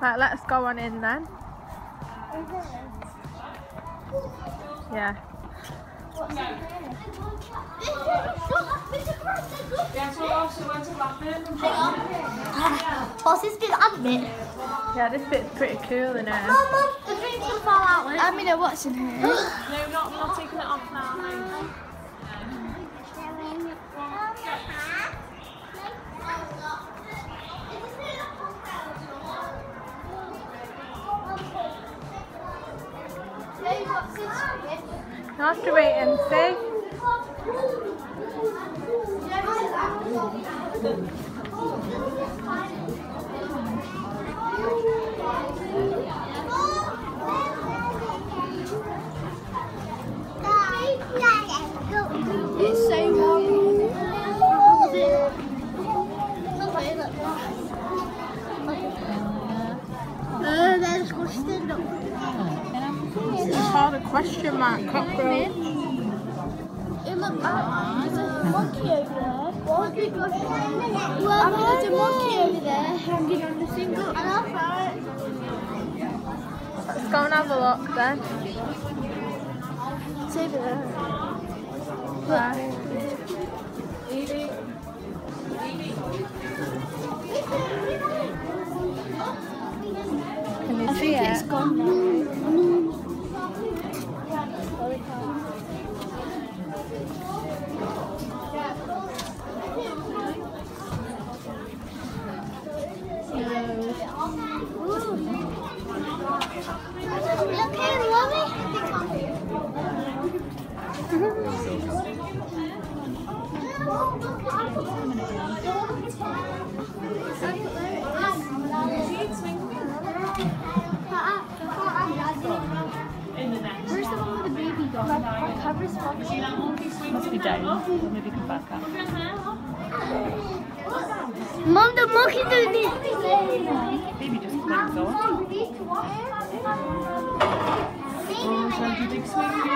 Right, let's go on in then. Yeah. What's this big admit? Yeah, this bit's pretty cool in here. Mum, mum, the drinks will fall out. I mean, what's in here? You have to wait and see. A question mark cockroach. It look there's a monkey over there. Monkey Well, there's a monkey over there hanging on the thing. Look, and I'll try it. Let's go and have a look then. It's over there. Right. Can you I see think it's it? gone now. Must be down. Maybe come back up. Mom, the monkey doing this. Maybe just let